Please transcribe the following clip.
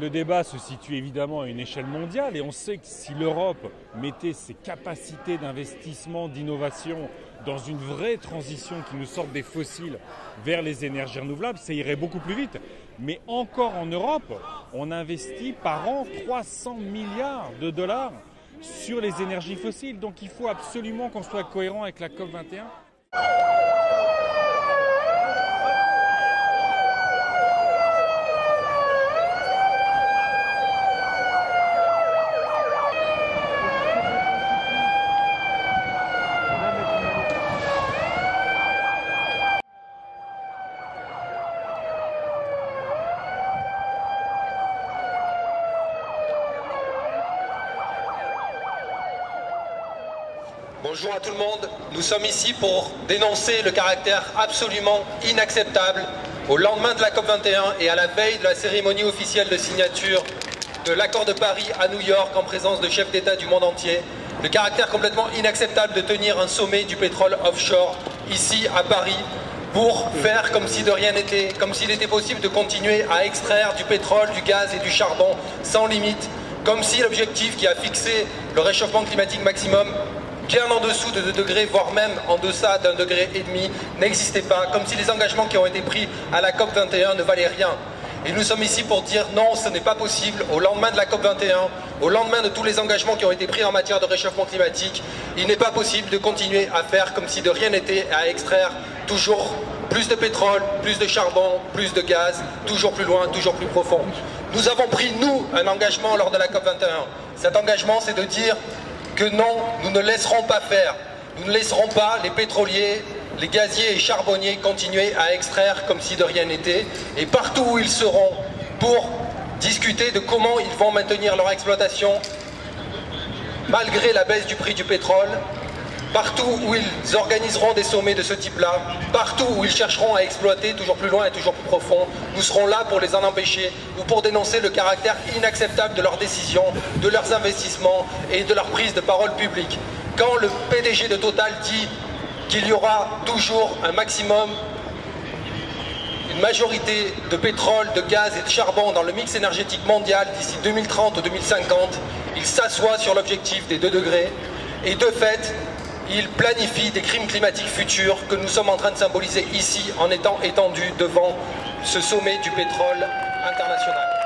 le débat se situe évidemment à une échelle mondiale et on sait que si l'Europe mettait ses capacités d'investissement, d'innovation dans une vraie transition qui nous sorte des fossiles vers les énergies renouvelables, ça irait beaucoup plus vite. Mais encore en Europe, on investit par an 300 milliards de dollars sur les énergies fossiles. Donc il faut absolument qu'on soit cohérent avec la COP21. Bonjour à tout le monde. Nous sommes ici pour dénoncer le caractère absolument inacceptable au lendemain de la COP21 et à la veille de la cérémonie officielle de signature de l'accord de Paris à New York en présence de chefs d'État du monde entier, le caractère complètement inacceptable de tenir un sommet du pétrole offshore ici à Paris pour faire comme si de rien n'était, comme s'il était possible de continuer à extraire du pétrole, du gaz et du charbon sans limite, comme si l'objectif qui a fixé le réchauffement climatique maximum bien en dessous de 2 degrés, voire même en deçà d'un degré et demi, n'existait pas, comme si les engagements qui ont été pris à la COP 21 ne valaient rien. Et nous sommes ici pour dire non, ce n'est pas possible. Au lendemain de la COP 21, au lendemain de tous les engagements qui ont été pris en matière de réchauffement climatique, il n'est pas possible de continuer à faire comme si de rien n'était, à extraire toujours plus de pétrole, plus de charbon, plus de gaz, toujours plus loin, toujours plus profond. Nous avons pris, nous, un engagement lors de la COP 21. Cet engagement, c'est de dire que non, nous ne laisserons pas faire. Nous ne laisserons pas les pétroliers, les gaziers et charbonniers continuer à extraire comme si de rien n'était. Et partout où ils seront pour discuter de comment ils vont maintenir leur exploitation malgré la baisse du prix du pétrole, partout où ils organiseront des sommets de ce type-là, partout où ils chercheront à exploiter toujours plus loin et toujours plus profond, nous serons là pour les en empêcher ou pour dénoncer le caractère inacceptable de leurs décisions, de leurs investissements et de leur prise de parole publique. Quand le PDG de Total dit qu'il y aura toujours un maximum, une majorité de pétrole, de gaz et de charbon dans le mix énergétique mondial d'ici 2030 ou 2050, il s'assoit sur l'objectif des 2 degrés et de fait, il planifie des crimes climatiques futurs que nous sommes en train de symboliser ici en étant étendus devant ce sommet du pétrole international.